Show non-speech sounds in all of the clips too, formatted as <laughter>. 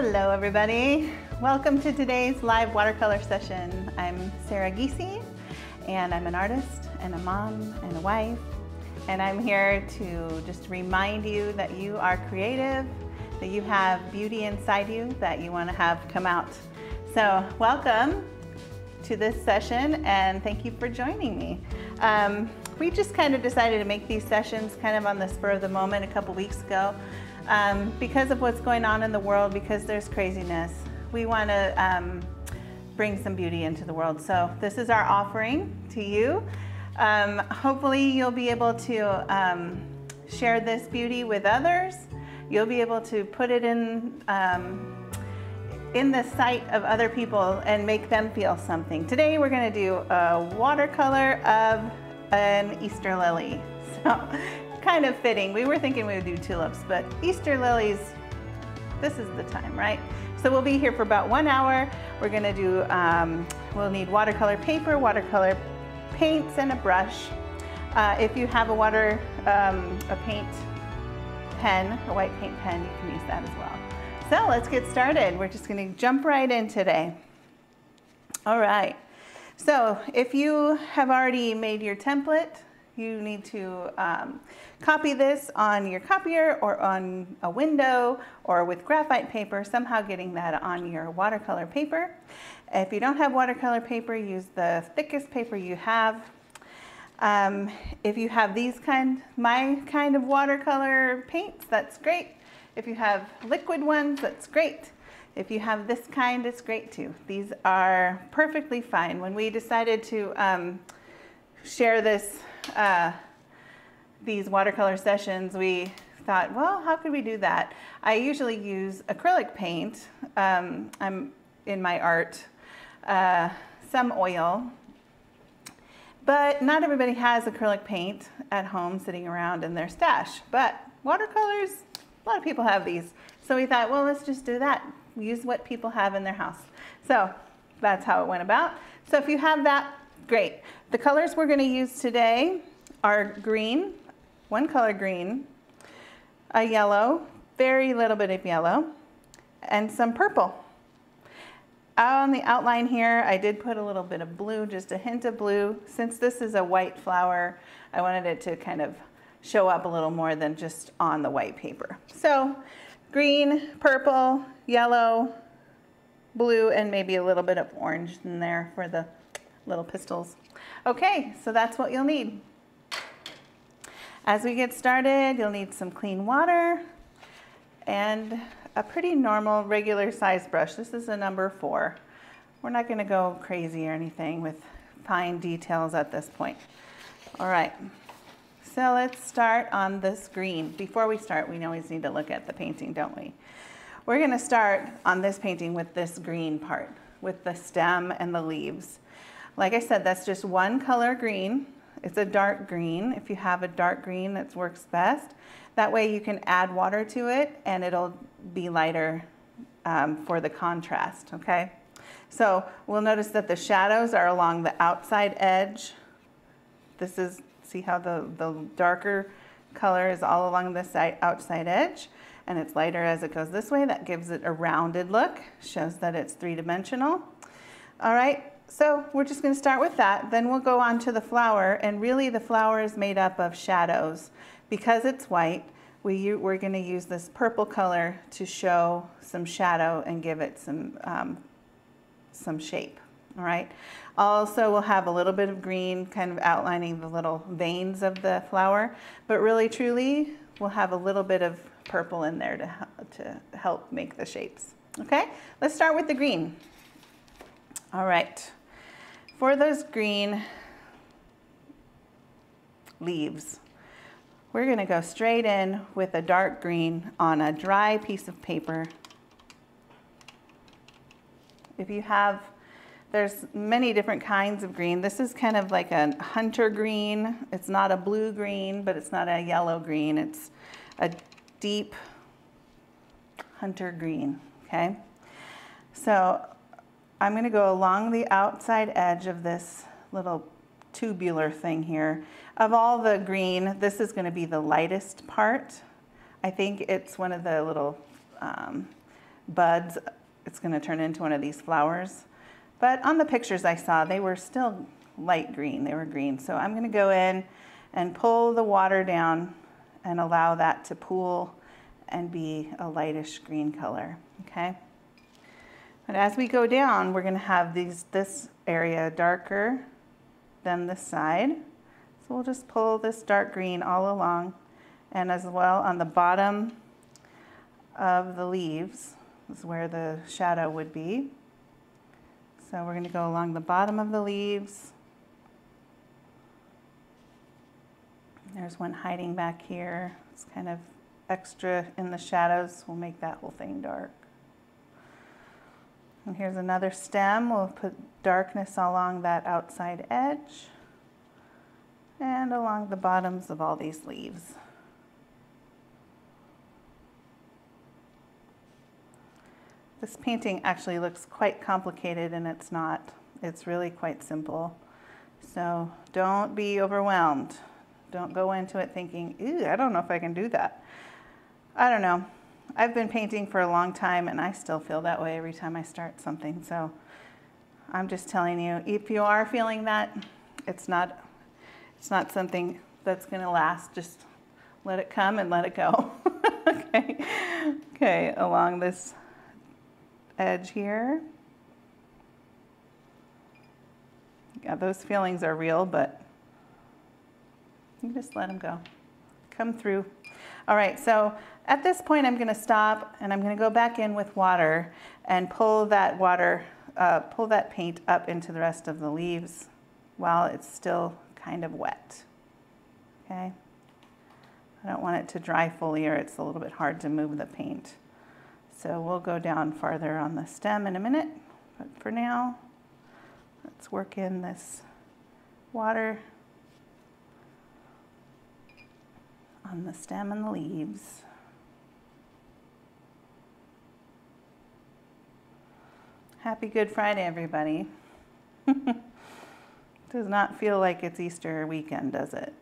Hello everybody. Welcome to today's live watercolor session. I'm Sarah Geesey and I'm an artist and a mom and a wife and I'm here to just remind you that you are creative, that you have beauty inside you that you want to have come out. So welcome to this session and thank you for joining me. Um, we just kind of decided to make these sessions kind of on the spur of the moment a couple weeks ago um, because of what's going on in the world, because there's craziness. We want to um, bring some beauty into the world. So this is our offering to you. Um, hopefully you'll be able to um, share this beauty with others. You'll be able to put it in um, in the sight of other people and make them feel something. Today we're going to do a watercolor of an Easter lily. <laughs> So kind of fitting. We were thinking we would do tulips, but Easter lilies, this is the time, right? So we'll be here for about one hour. We're gonna do, um, we'll need watercolor paper, watercolor paints, and a brush. Uh, if you have a water, um, a paint pen, a white paint pen, you can use that as well. So let's get started. We're just gonna jump right in today. All right. So if you have already made your template, you need to um, copy this on your copier or on a window or with graphite paper, somehow getting that on your watercolor paper. If you don't have watercolor paper, use the thickest paper you have. Um, if you have these kind, my kind of watercolor paints, that's great. If you have liquid ones, that's great. If you have this kind, it's great too. These are perfectly fine. When we decided to um, share this, uh, these watercolor sessions, we thought, well, how could we do that? I usually use acrylic paint. Um, I'm in my art, uh, some oil, but not everybody has acrylic paint at home sitting around in their stash. But watercolors, a lot of people have these. So we thought, well, let's just do that use what people have in their house. So that's how it went about. So if you have that, great. The colors we're going to use today are green, one color green, a yellow, very little bit of yellow, and some purple. On the outline here, I did put a little bit of blue, just a hint of blue. Since this is a white flower, I wanted it to kind of show up a little more than just on the white paper. So green, purple, yellow, blue, and maybe a little bit of orange in there for the little pistils. Okay, so that's what you'll need. As we get started, you'll need some clean water and a pretty normal regular size brush. This is a number four. We're not gonna go crazy or anything with fine details at this point. All right. So let's start on this green. Before we start, we always need to look at the painting, don't we? We're gonna start on this painting with this green part, with the stem and the leaves. Like I said, that's just one color green. It's a dark green. If you have a dark green, that works best. That way you can add water to it and it'll be lighter um, for the contrast, okay? So we'll notice that the shadows are along the outside edge. This is See how the, the darker color is all along the side, outside edge and it's lighter as it goes this way. That gives it a rounded look, shows that it's three-dimensional. All right, so we're just gonna start with that. Then we'll go on to the flower and really the flower is made up of shadows. Because it's white, we, we're gonna use this purple color to show some shadow and give it some, um, some shape, all right? Also, we'll have a little bit of green kind of outlining the little veins of the flower, but really truly, we'll have a little bit of purple in there to, to help make the shapes. Okay, let's start with the green. All right, for those green leaves, we're gonna go straight in with a dark green on a dry piece of paper. If you have there's many different kinds of green. This is kind of like a hunter green. It's not a blue green, but it's not a yellow green. It's a deep hunter green, okay? So I'm gonna go along the outside edge of this little tubular thing here. Of all the green, this is gonna be the lightest part. I think it's one of the little um, buds, it's gonna turn into one of these flowers. But on the pictures I saw, they were still light green, they were green. So I'm gonna go in and pull the water down and allow that to pool and be a lightish green color, okay? But as we go down, we're gonna have these this area darker than this side. So we'll just pull this dark green all along and as well on the bottom of the leaves is where the shadow would be. So we're gonna go along the bottom of the leaves. There's one hiding back here. It's kind of extra in the shadows. We'll make that whole thing dark. And here's another stem. We'll put darkness along that outside edge and along the bottoms of all these leaves. This painting actually looks quite complicated and it's not. It's really quite simple. So don't be overwhelmed. Don't go into it thinking, ew, I don't know if I can do that. I don't know. I've been painting for a long time and I still feel that way every time I start something. So I'm just telling you, if you are feeling that, it's not, it's not something that's going to last. Just let it come and let it go. <laughs> okay. Okay, along this edge here. Yeah, those feelings are real, but you just let them go. Come through. All right, so at this point I'm gonna stop and I'm gonna go back in with water and pull that water, uh, pull that paint up into the rest of the leaves while it's still kind of wet, okay? I don't want it to dry fully or it's a little bit hard to move the paint. So we'll go down farther on the stem in a minute, but for now, let's work in this water on the stem and the leaves. Happy Good Friday, everybody. <laughs> does not feel like it's Easter weekend, does it?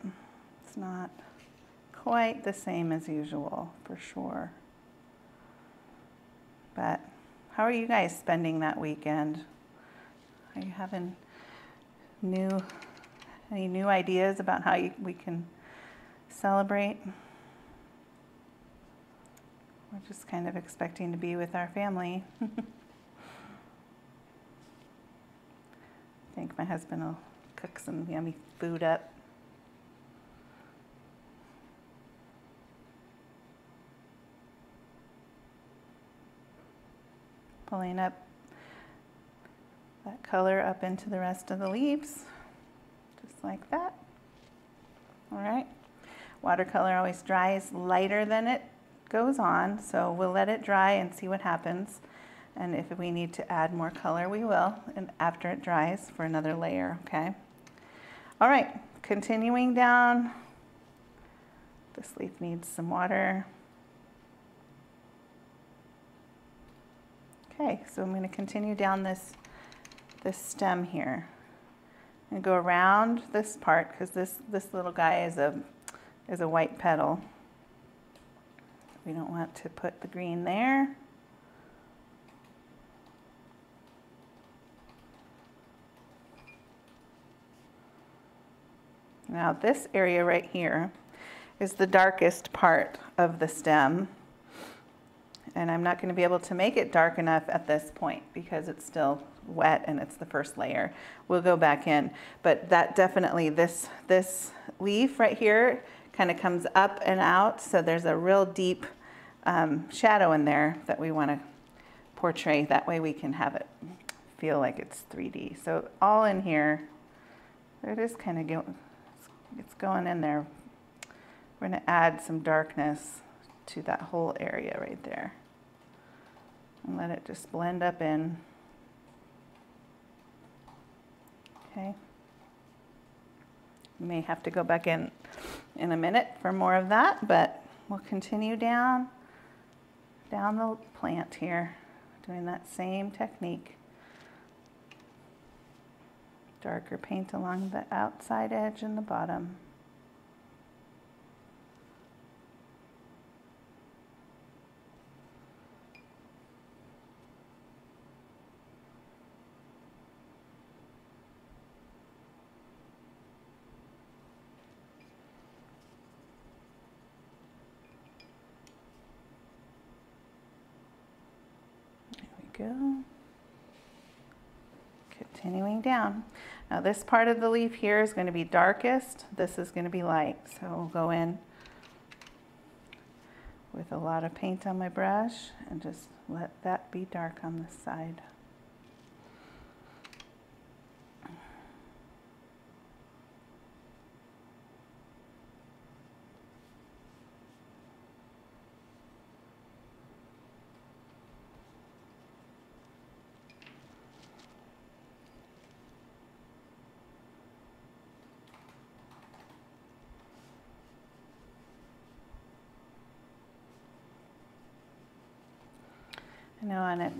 It's not quite the same as usual, for sure. But how are you guys spending that weekend? Are you having new any new ideas about how you, we can celebrate? We're just kind of expecting to be with our family. <laughs> think my husband will cook some yummy food up. pulling up that color up into the rest of the leaves, just like that. All right. Watercolor always dries lighter than it goes on, so we'll let it dry and see what happens. And if we need to add more color, we will, and after it dries for another layer, okay? All right, continuing down. This leaf needs some water. Okay, so I'm going to continue down this, this stem here. and go around this part because this, this little guy is a, is a white petal. We don't want to put the green there. Now this area right here is the darkest part of the stem and I'm not going to be able to make it dark enough at this point because it's still wet and it's the first layer. We'll go back in, but that definitely, this, this leaf right here kind of comes up and out, so there's a real deep um, shadow in there that we want to portray. That way we can have it feel like it's 3D. So all in here, it is kind of, go, it's going in there. We're going to add some darkness to that whole area right there and let it just blend up in. Okay. You may have to go back in in a minute for more of that, but we'll continue down, down the plant here, doing that same technique darker paint along the outside edge and the bottom. go. Continuing down. Now this part of the leaf here is going to be darkest. This is going to be light. So we'll go in with a lot of paint on my brush and just let that be dark on this side. I know on it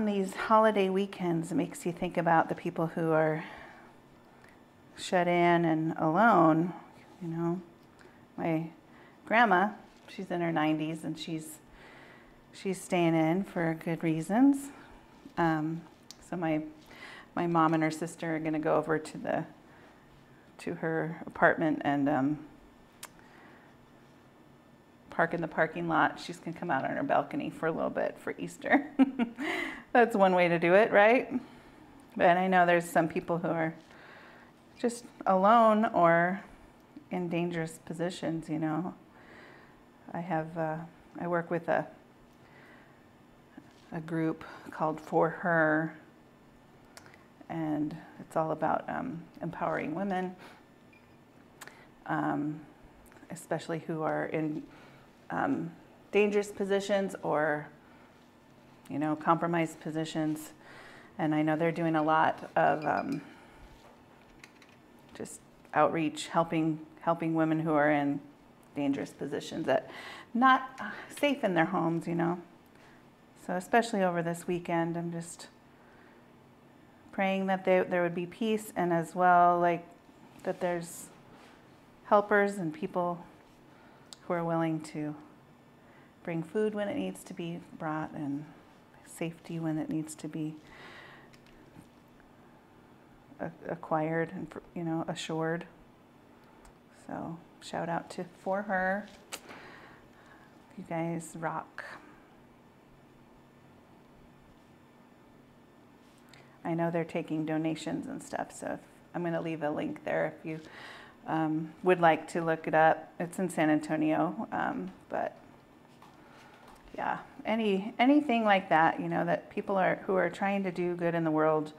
on these holiday weekends, makes you think about the people who are shut in and alone. You know, my grandma, she's in her 90s and she's she's staying in for good reasons. Um, so my my mom and her sister are going to go over to the to her apartment and um, park in the parking lot. She's going to come out on her balcony for a little bit for Easter. <laughs> That's one way to do it, right? But I know there's some people who are just alone or in dangerous positions, you know. I have, uh, I work with a, a group called For Her, and it's all about um, empowering women, um, especially who are in um, dangerous positions or, you know, compromised positions. And I know they're doing a lot of um, just outreach, helping helping women who are in dangerous positions that not safe in their homes, you know. So especially over this weekend, I'm just praying that they, there would be peace and as well like that there's helpers and people who are willing to bring food when it needs to be brought and safety when it needs to be acquired and you know assured. So shout out to for her. You guys rock. I know they're taking donations and stuff so i'm going to leave a link there if you um, would like to look it up. It's in San Antonio, um, but yeah, any anything like that, you know, that people are who are trying to do good in the world,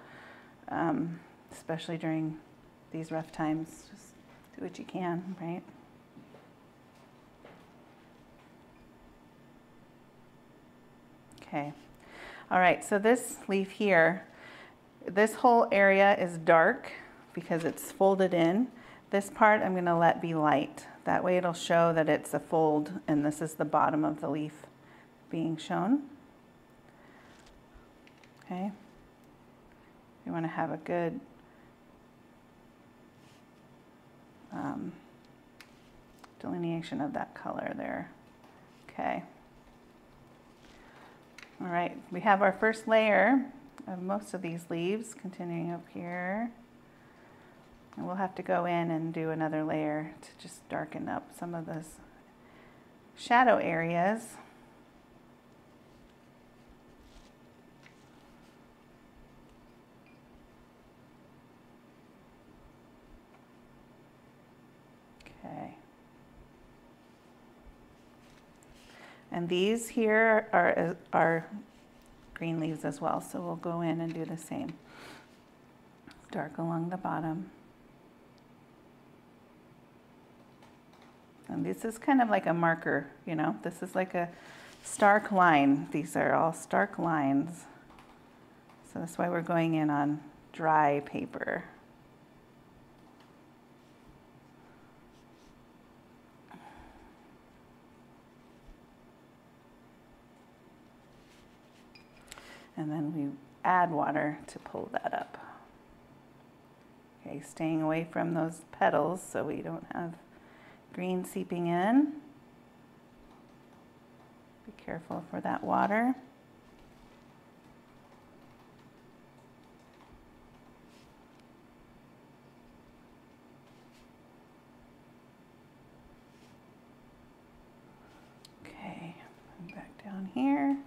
um, especially during these rough times, just do what you can, right? Okay. All right, so this leaf here, this whole area is dark because it's folded in. This part I'm going to let be light. That way it'll show that it's a fold and this is the bottom of the leaf being shown. Okay. You want to have a good um, delineation of that color there. Okay. All right, we have our first layer of most of these leaves continuing up here. And we'll have to go in and do another layer to just darken up some of those shadow areas. Okay. And these here are, are green leaves as well, so we'll go in and do the same. Dark along the bottom. And this is kind of like a marker, you know, this is like a stark line. These are all stark lines. So that's why we're going in on dry paper. And then we add water to pull that up. Okay, staying away from those petals so we don't have green seeping in. Be careful for that water. Okay, back down here.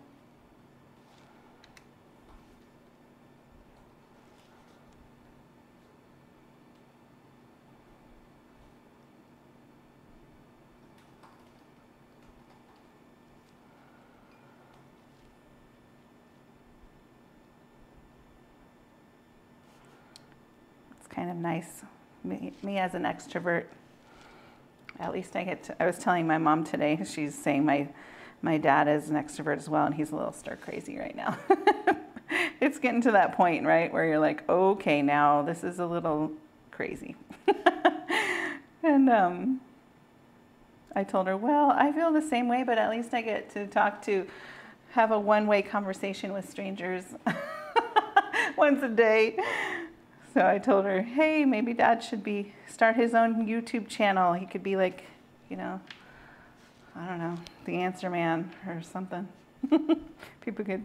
Kind of nice. Me, me as an extrovert, at least I get to, I was telling my mom today, she's saying my, my dad is an extrovert as well, and he's a little stir crazy right now. <laughs> it's getting to that point, right, where you're like, okay, now this is a little crazy. <laughs> and um, I told her, well, I feel the same way, but at least I get to talk to, have a one way conversation with strangers <laughs> once a day. So I told her, hey, maybe dad should be, start his own YouTube channel. He could be like, you know, I don't know, the answer man or something. <laughs> People could,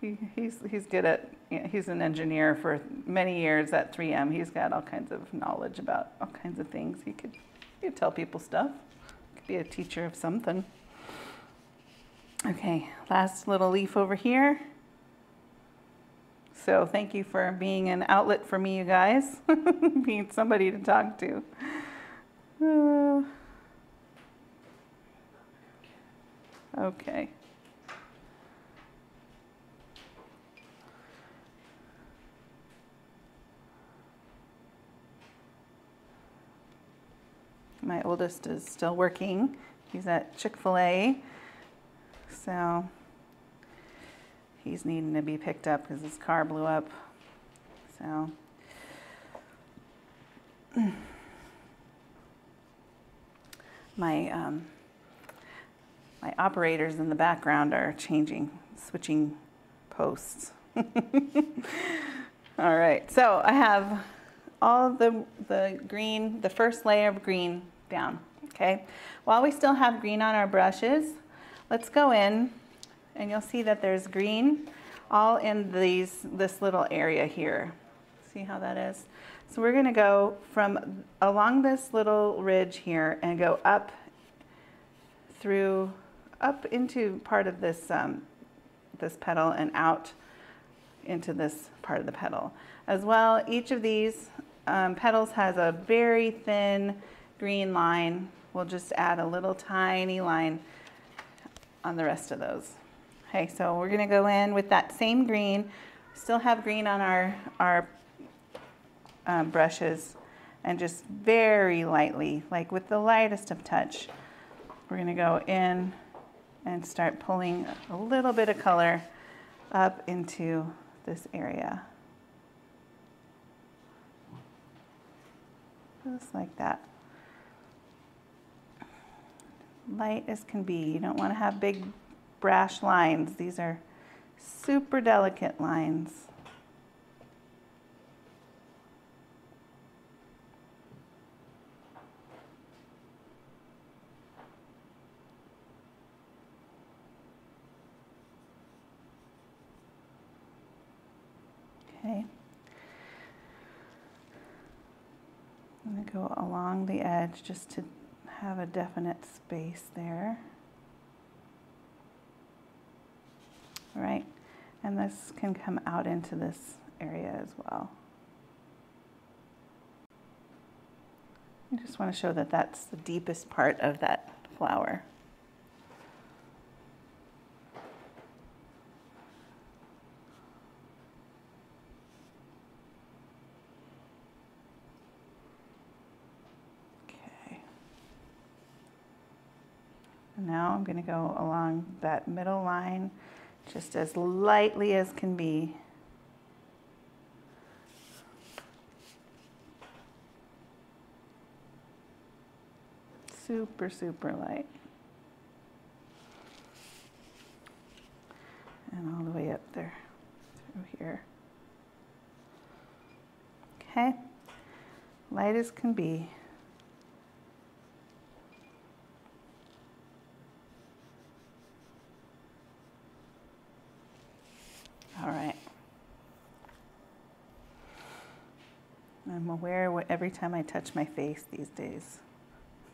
he, he's, he's good at, he's an engineer for many years at 3M. He's got all kinds of knowledge about all kinds of things. He could, he could tell people stuff. Could be a teacher of something. Okay, last little leaf over here. So thank you for being an outlet for me, you guys, <laughs> being somebody to talk to. Uh, okay. My oldest is still working. He's at Chick-fil-A. So he's needing to be picked up because his car blew up. So. My, um, my operators in the background are changing, switching posts. <laughs> all right, so I have all the, the green, the first layer of green down, okay? While we still have green on our brushes, let's go in and you'll see that there's green all in these, this little area here. See how that is? So we're gonna go from along this little ridge here and go up through, up into part of this, um, this petal and out into this part of the petal. As well, each of these um, petals has a very thin green line. We'll just add a little tiny line on the rest of those. Okay, so we're gonna go in with that same green, still have green on our, our um, brushes, and just very lightly, like with the lightest of touch, we're gonna go in and start pulling a little bit of color up into this area. Just like that. Light as can be. You don't want to have big brash lines. These are super delicate lines. Okay. I'm going to go along the edge just to have a definite space there. Right? And this can come out into this area as well. I just want to show that that's the deepest part of that flower. Okay. And now I'm going to go along that middle line just as lightly as can be. Super, super light. And all the way up there through here. Okay, light as can be. All right. I'm aware every time I touch my face these days.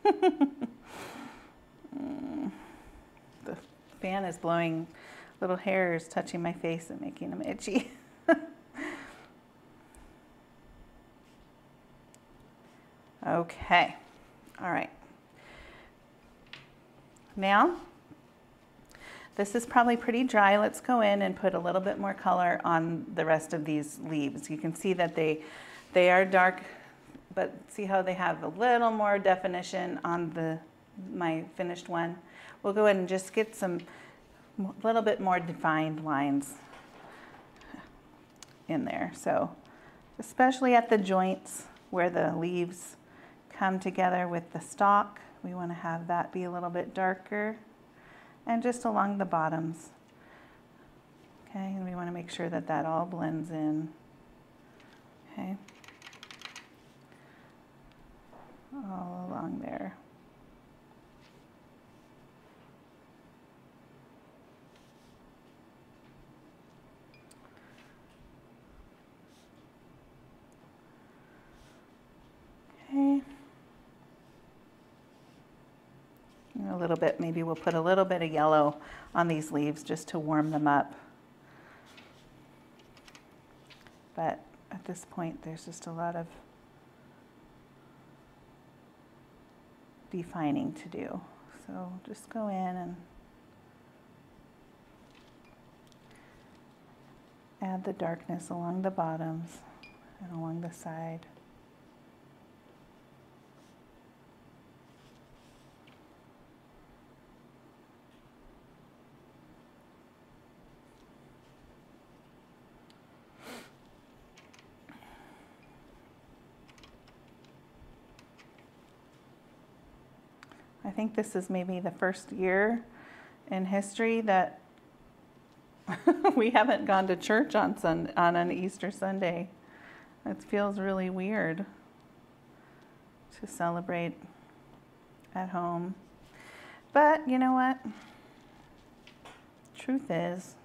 <laughs> The fan is blowing little hairs touching my face and making them itchy. <laughs> okay. All right. Now, this is probably pretty dry. Let's go in and put a little bit more color on the rest of these leaves. You can see that they They are dark, but see how they have a little more definition on the my finished one. We'll go ahead and just get some a little bit more defined lines in there. So especially at the joints where the leaves come together with the stalk, we want to have that be a little bit darker and just along the bottoms. Okay, and we want to make sure that that all blends in. Okay. All along there. Okay. A little bit, maybe we'll put a little bit of yellow on these leaves just to warm them up. But at this point, there's just a lot of defining to do. So just go in and add the darkness along the bottoms and along the side. I think this is maybe the first year in history that <laughs> we haven't gone to church on sun, on an Easter Sunday. It feels really weird to celebrate at home. But you know what? Truth is,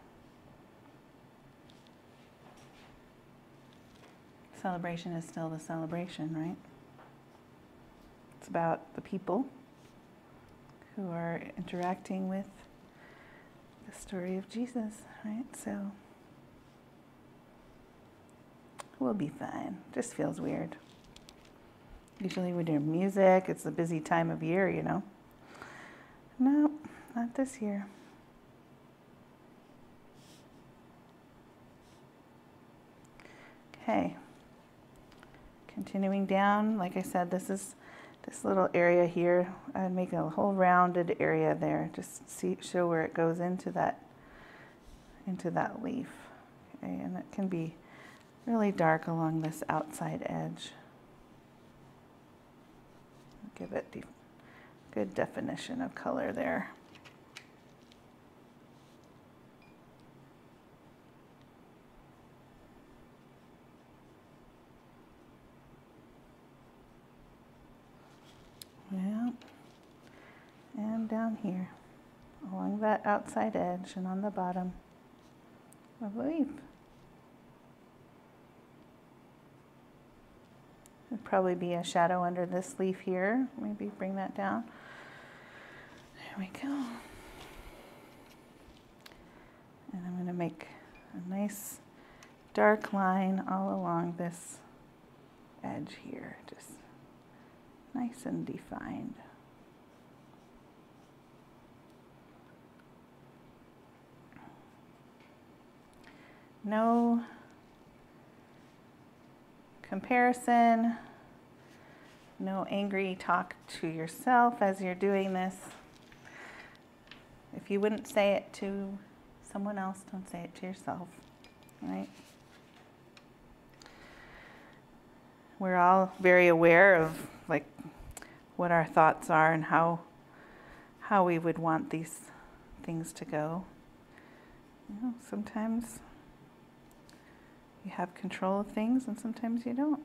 celebration is still the celebration, right? It's about the people who are interacting with the story of Jesus, right? So we'll be fine. Just feels weird. Usually we do music, it's a busy time of year, you know. No, not this year. Okay. Continuing down, like I said, this is this little area here, I'd make a whole rounded area there. Just see, show where it goes into that, into that leaf. Okay, and it can be really dark along this outside edge. Give it good definition of color there. Yeah. And down here, along that outside edge and on the bottom of the leaf. There'd probably be a shadow under this leaf here. Maybe bring that down. There we go. And I'm going to make a nice dark line all along this edge here. Just nice and defined. No comparison, no angry talk to yourself as you're doing this. If you wouldn't say it to someone else, don't say it to yourself, right? We're all very aware of like what our thoughts are and how how we would want these things to go. You know, sometimes you have control of things and sometimes you don't.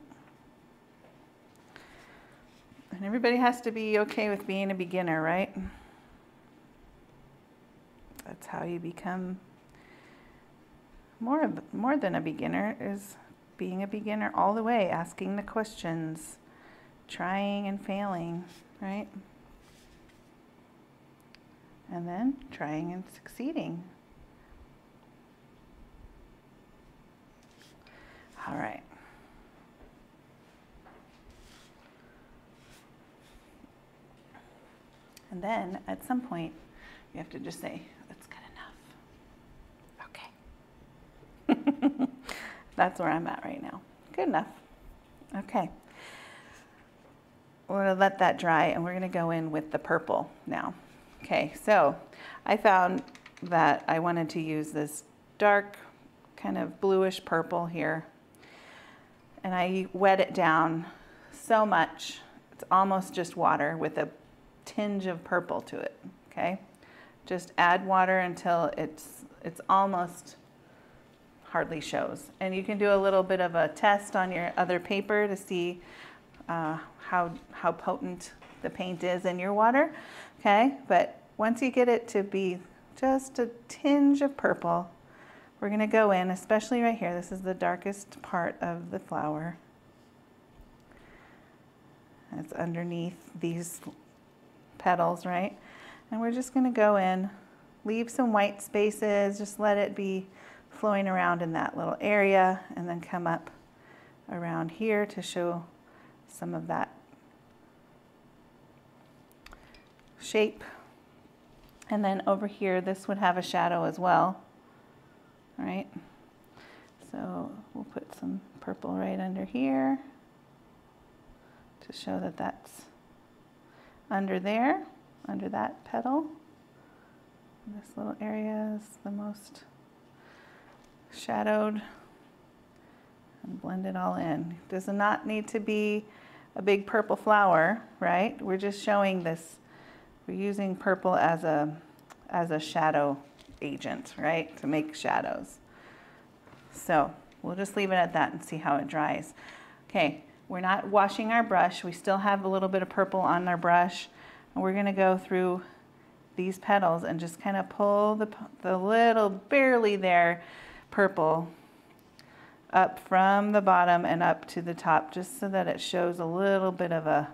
And everybody has to be okay with being a beginner, right? That's how you become more of, more than a beginner is being a beginner all the way, asking the questions, trying and failing, right? And then trying and succeeding. All right. And then at some point, you have to just say, that's good enough. Okay. <laughs> that's where I'm at right now. Good enough. Okay. We're gonna let that dry and we're gonna go in with the purple now. Okay, so I found that I wanted to use this dark kind of bluish purple here. And I wet it down so much, it's almost just water with a tinge of purple to it, okay? Just add water until it's, it's almost hardly shows. And you can do a little bit of a test on your other paper to see uh, how, how potent the paint is in your water, okay? But once you get it to be just a tinge of purple, we're gonna go in, especially right here, this is the darkest part of the flower. It's underneath these petals, right? And we're just gonna go in, leave some white spaces, just let it be flowing around in that little area and then come up around here to show some of that shape. And then over here, this would have a shadow as well, right? So we'll put some purple right under here to show that that's under there, under that petal. This little area is the most shadowed and blend it all in. Does not need to be a big purple flower, right? We're just showing this, we're using purple as a, as a shadow agent, right? To make shadows. So we'll just leave it at that and see how it dries. Okay, we're not washing our brush. We still have a little bit of purple on our brush. And we're gonna go through these petals and just kind of pull the, the little, barely there, purple up from the bottom and up to the top just so that it shows a little bit of a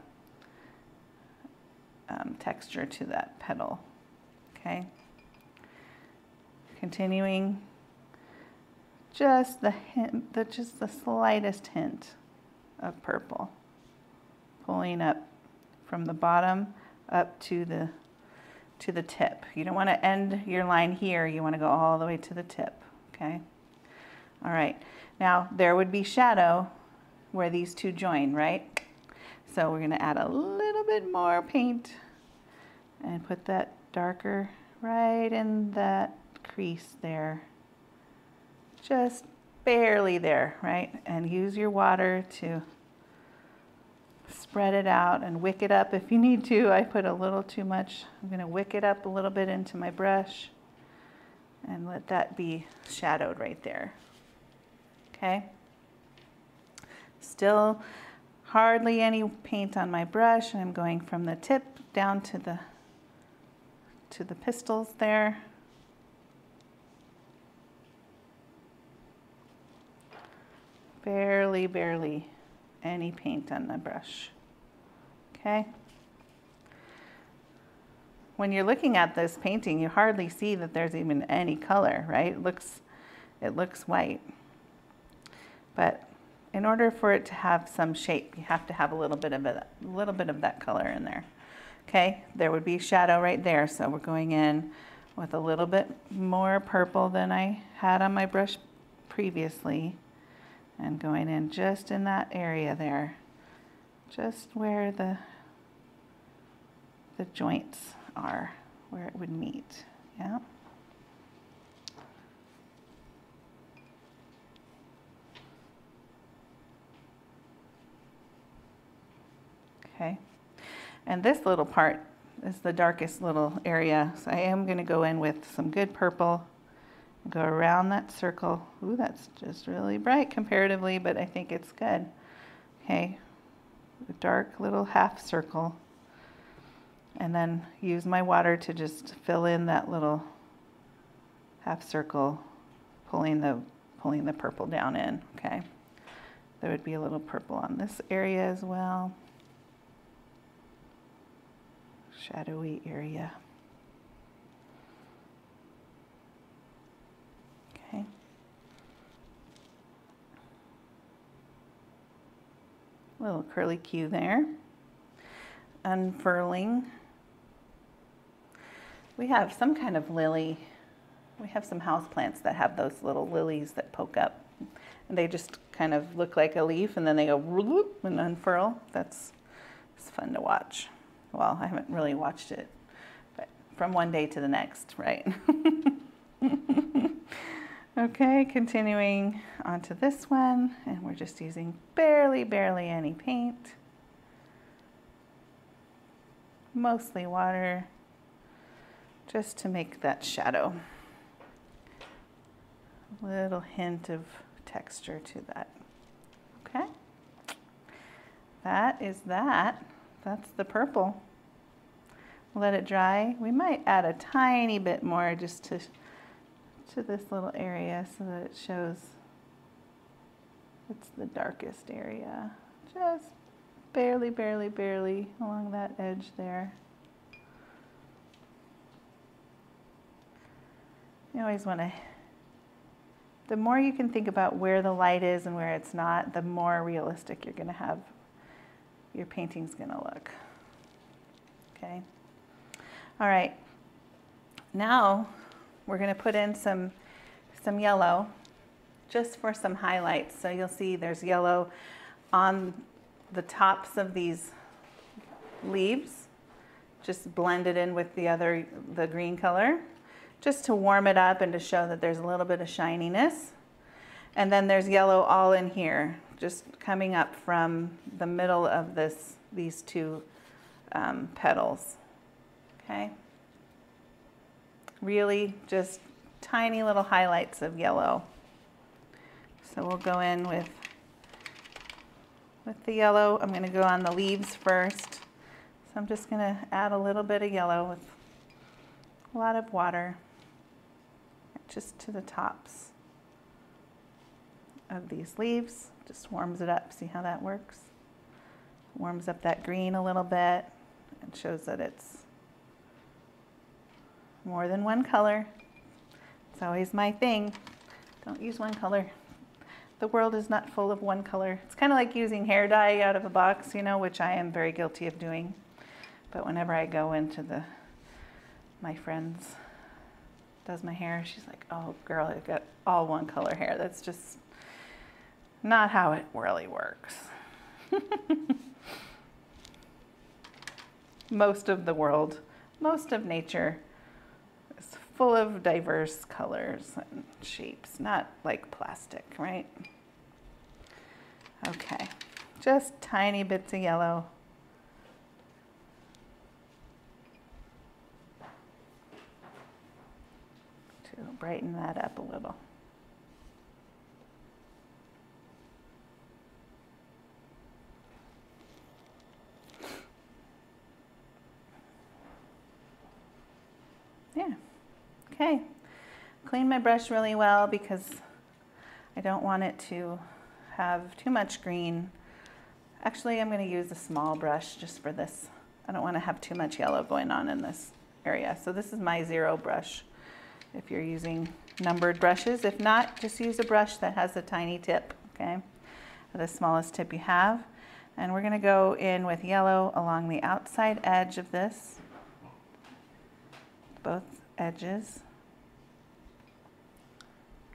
um, texture to that petal. Okay. Continuing just the hint, the, just the slightest hint of purple. Pulling up from the bottom up to the to the tip. You don't want to end your line here. You want to go all the way to the tip okay? All right, now there would be shadow where these two join, right? So we're gonna add a little bit more paint and put that darker right in that crease there. Just barely there, right? And use your water to spread it out and wick it up if you need to. I put a little too much. I'm gonna wick it up a little bit into my brush and let that be shadowed right there. Okay. Still hardly any paint on my brush and I'm going from the tip down to the to the pistils there. Barely, barely any paint on the brush. Okay when you're looking at this painting, you hardly see that there's even any color, right? It looks, it looks white. But in order for it to have some shape, you have to have a little bit of a, little bit of that color in there. Okay, there would be shadow right there. So we're going in with a little bit more purple than I had on my brush previously and going in just in that area there, just where the, the joints are, where it would meet. Yeah. Okay. And this little part is the darkest little area. So I am going to go in with some good purple. Go around that circle. Ooh, that's just really bright comparatively, but I think it's good. Okay. A dark little half circle and then use my water to just fill in that little half circle, pulling the, pulling the purple down in, okay? There would be a little purple on this area as well. Shadowy area. Okay. Little curly Q there. Unfurling we have some kind of lily. We have some house plants that have those little lilies that poke up. and they just kind of look like a leaf and then they go and unfurl. That's it's fun to watch. Well, I haven't really watched it, but from one day to the next, right? <laughs> okay, continuing onto this one, and we're just using barely, barely any paint. Mostly water, just to make that shadow. A little hint of texture to that. Okay, that is that. That's the purple. Let it dry. We might add a tiny bit more just to, to this little area so that it shows it's the darkest area. Just barely, barely, barely along that edge there. You always want to the more you can think about where the light is and where it's not, the more realistic you're going to have your painting's to look. Okay. All right. Now we're to put in some some yellow just for some highlights. So you'll see there's yellow on the tops of these leaves, just blended in with the other the green color just to warm it up and to show that there's a little bit of shininess. And then there's yellow all in here, just coming up from the middle of this, these two um, petals, okay? Really just tiny little highlights of yellow. So we'll go in with, with the yellow. I'm gonna go on the leaves first. So I'm just gonna add a little bit of yellow with a lot of water just to the tops of these leaves. Just warms it up. See how that works? Warms up that green a little bit and shows that it's more than one color. It's always my thing. Don't use one color. The world is not full of one color. It's kind of like using hair dye out of a box, you know, which I am very guilty of doing. But whenever I go into the my friends does my hair. She's like, oh, girl, I've got all one color hair. That's just not how it really works. <laughs> most of the world, most of nature is full of diverse colors and shapes, not like plastic, right? Okay, just tiny bits of yellow. To brighten that up a little. Yeah, okay. Clean my brush really well because I don't want it to have too much green. Actually, I'm gonna use a small brush just for this. I don't wanna have too much yellow going on in this area. So this is my zero brush if you're using numbered brushes. If not, just use a brush that has a tiny tip, okay? The smallest tip you have. And we're gonna go in with yellow along the outside edge of this, both edges.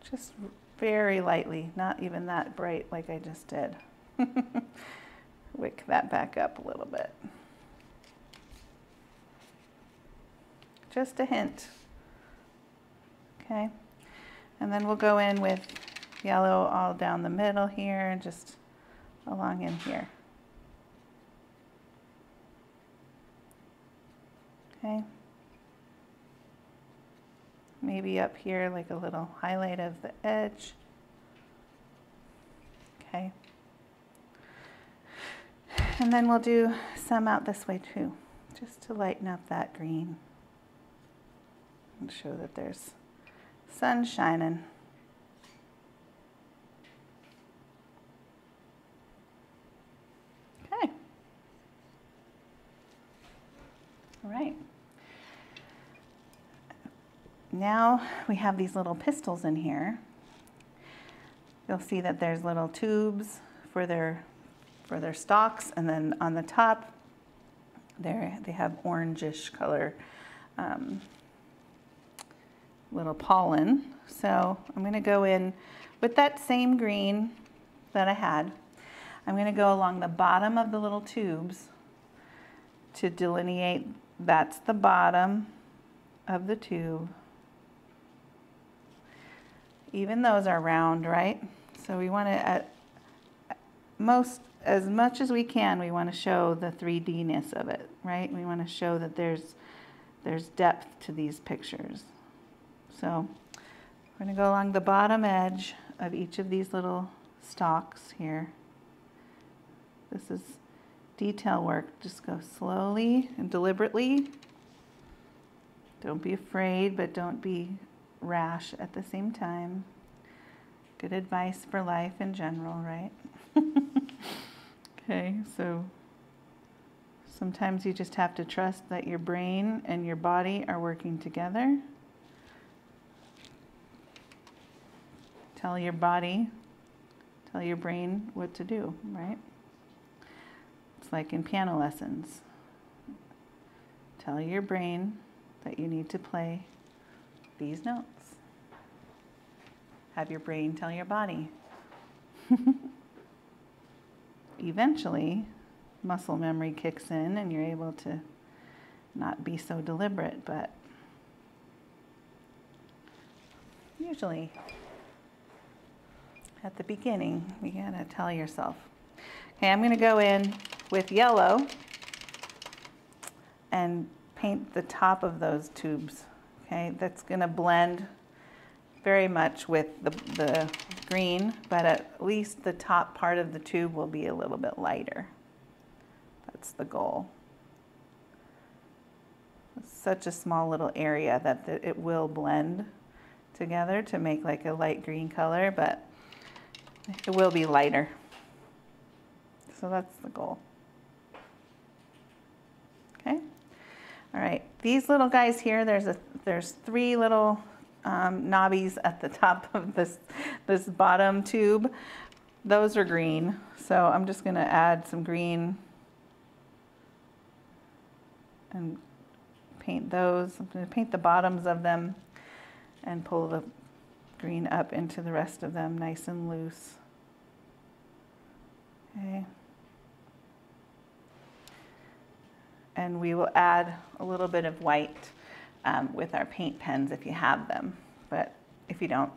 Just very lightly, not even that bright like I just did. <laughs> Wick that back up a little bit. Just a hint okay? And then we'll go in with yellow all down the middle here and just along in here. Okay. Maybe up here like a little highlight of the edge. Okay. And then we'll do some out this way too, just to lighten up that green and show that there's sun shining. Okay. All right. Now we have these little pistils in here. You'll see that there's little tubes for their for their stalks, and then on the top, there they have orangish color um, little pollen. So I'm going to go in with that same green that I had, I'm going to go along the bottom of the little tubes to delineate that's the bottom of the tube. Even those are round, right? So we want to, at most, as much as we can, we want to show the 3D-ness of it, right? We want to show that there's, there's depth to these pictures. So we're going to go along the bottom edge of each of these little stalks here. This is detail work. Just go slowly and deliberately. Don't be afraid, but don't be rash at the same time. Good advice for life in general, right? <laughs> okay, so sometimes you just have to trust that your brain and your body are working together. Tell your body, tell your brain what to do, right? It's like in piano lessons. Tell your brain that you need to play these notes. Have your brain tell your body. <laughs> Eventually, muscle memory kicks in and you're able to not be so deliberate, but usually at the beginning, you gotta tell yourself. Okay, I'm gonna go in with yellow and paint the top of those tubes. Okay, that's gonna blend very much with the, the green, but at least the top part of the tube will be a little bit lighter. That's the goal. It's such a small little area that the, it will blend together to make like a light green color, but it will be lighter. So that's the goal. Okay. All right. These little guys here, there's a there's three little um, knobbies at the <laughs> top of this this bottom tube. Those are green. So I'm just going to add some green and paint those. I'm going to paint the bottoms of them and pull the green up into the rest of them nice and loose. Okay. And we will add a little bit of white um, with our paint pens if you have them. But if you don't,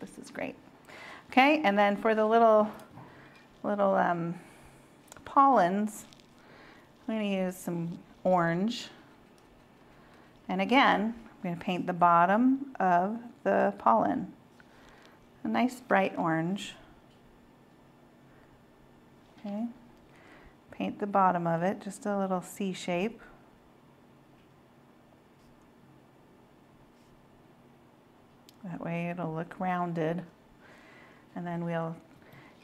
this is great. Okay, and then for the little, little um, pollens, I'm to use some orange. And again, I'm to paint the bottom of the pollen. A nice bright orange. Okay. Paint the bottom of it, just a little C shape. That way it'll look rounded. And then we'll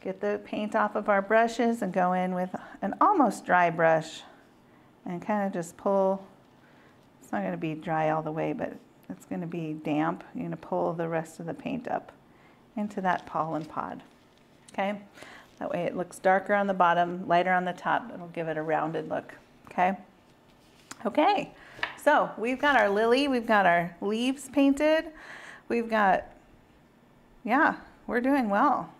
get the paint off of our brushes and go in with an almost dry brush and kind of just pull. It's not going to be dry all the way, but it's going to be damp. You're going to pull the rest of the paint up into that pollen pod. Okay? That way it looks darker on the bottom, lighter on the top. It'll give it a rounded look, okay? Okay, so we've got our lily, we've got our leaves painted. We've got, yeah, we're doing well,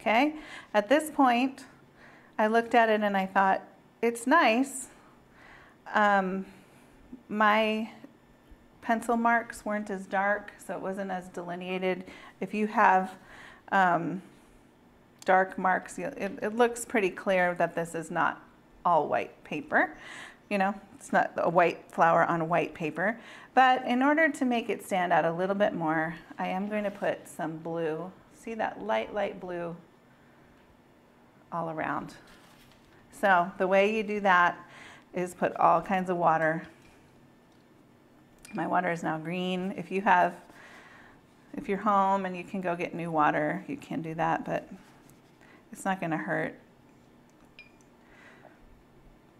okay? At this point, I looked at it and I thought, it's nice. Um, my pencil marks weren't as dark, so it wasn't as delineated. If you have um, dark marks, it, it looks pretty clear that this is not all white paper. You know, it's not a white flower on white paper. But in order to make it stand out a little bit more, I am going to put some blue. See that light, light blue all around. So the way you do that is put all kinds of water. My water is now green. If you have, if you're home and you can go get new water, you can do that, but it's not going to hurt.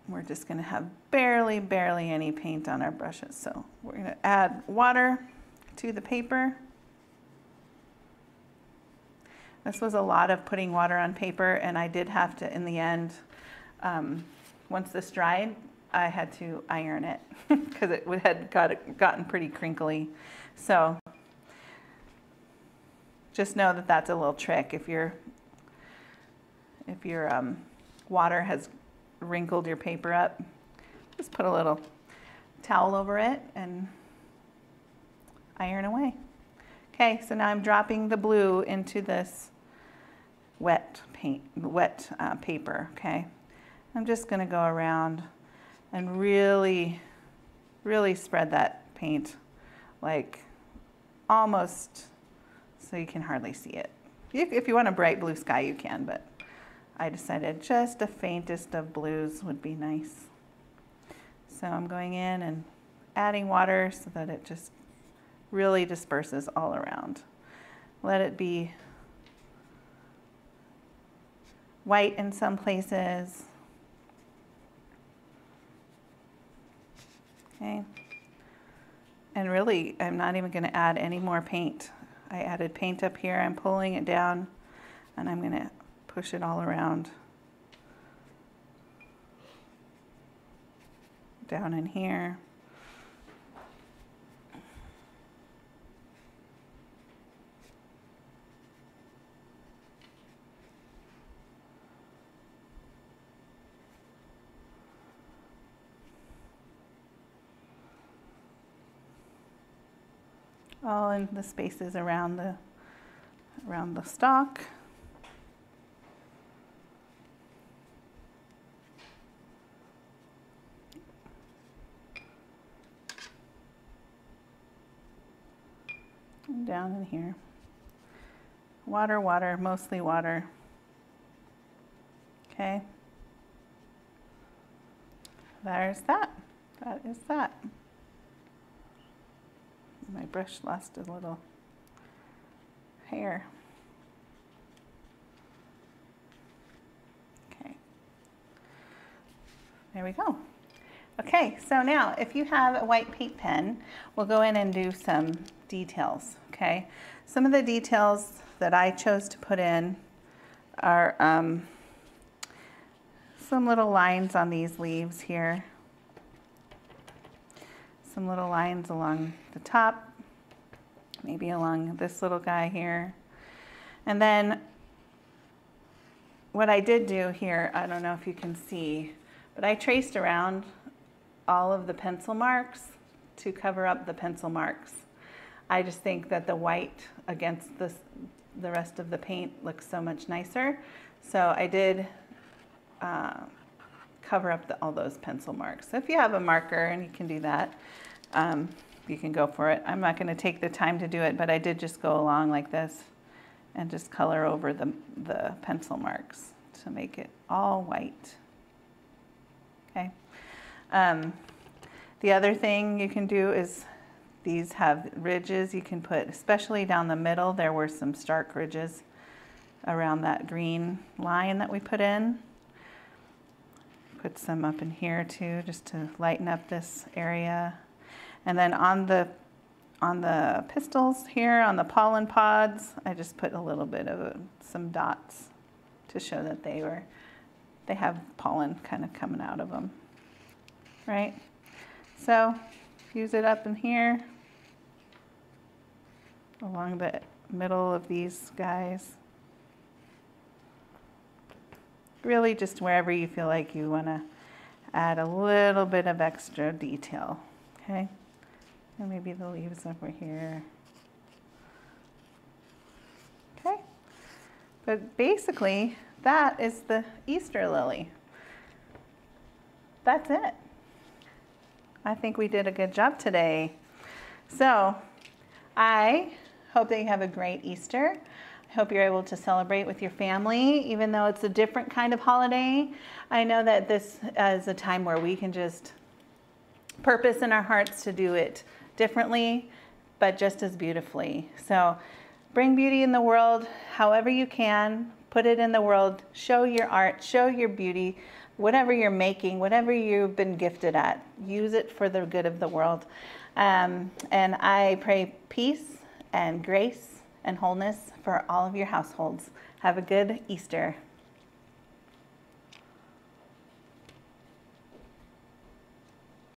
We're just going to have barely, barely any paint on our brushes. So we're going to add water to the paper. This was a lot of putting water on paper and I did have to, in the end, um, once this dried, I had to iron it <laughs> because it had got, gotten pretty crinkly. So just know that that's a little trick. If your if your um, water has wrinkled your paper up, just put a little towel over it and iron away. Okay, so now I'm dropping the blue into this wet paint, wet uh, paper, okay? I'm just gonna go around and really, really spread that paint like almost so you can hardly see it. If you want a bright blue sky, you can, but I decided just the faintest of blues would be nice. So I'm going in and adding water so that it just really disperses all around. Let it be white in some places. Okay. And really, I'm not even going to add any more paint. I added paint up here. I'm pulling it down and I'm going to push it all around. Down in here. all in the spaces around the around the stalk. Down in here. Water, water, mostly water. Okay. There's that. That is that my brush lost a little hair. Okay. There we go. Okay, so now if you have a white paint pen, we'll go in and do some details, okay? Some of the details that I chose to put in are um, some little lines on these leaves here some little lines along the top, maybe along this little guy here. And then what I did do here, I don't know if you can see, but I traced around all of the pencil marks to cover up the pencil marks. I just think that the white against this, the rest of the paint looks so much nicer. So I did uh, cover up the, all those pencil marks. So if you have a marker and you can do that, um, you can go for it. I'm not going to take the time to do it, but I did just go along like this and just color over the, the pencil marks to make it all white. Okay. Um, the other thing you can do is these have ridges you can put, especially down the middle, there were some stark ridges around that green line that we put in. Put some up in here too, just to lighten up this area. And then on the on the pistils here, on the pollen pods, I just put a little bit of some dots to show that they were, they have pollen kind of coming out of them, right? So fuse it up in here, along the middle of these guys really just wherever you feel like you want to add a little bit of extra detail, okay? And maybe the leaves over here. Okay, but basically that is the Easter lily. That's it. I think we did a good job today. So I hope that you have a great Easter. I hope you're able to celebrate with your family, even though it's a different kind of holiday. I know that this uh, is a time where we can just purpose in our hearts to do it differently, but just as beautifully. So bring beauty in the world however you can. Put it in the world. Show your art, show your beauty, whatever you're making, whatever you've been gifted at. Use it for the good of the world. Um, and I pray peace and grace and wholeness for all of your households. Have a good Easter.